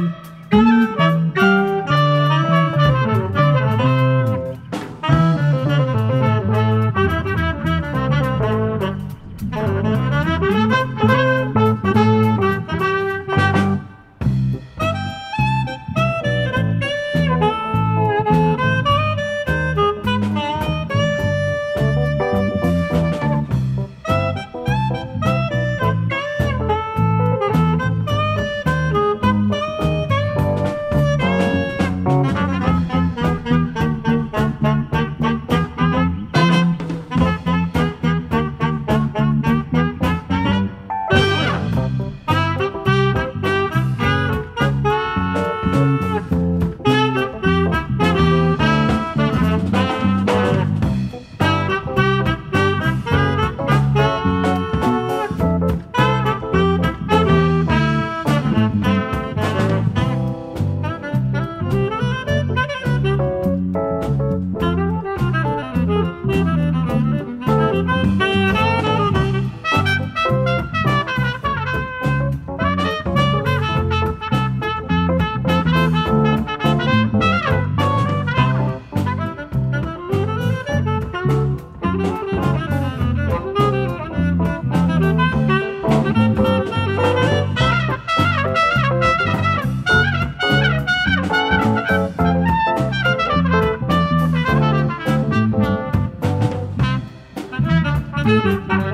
Bye. Thank you.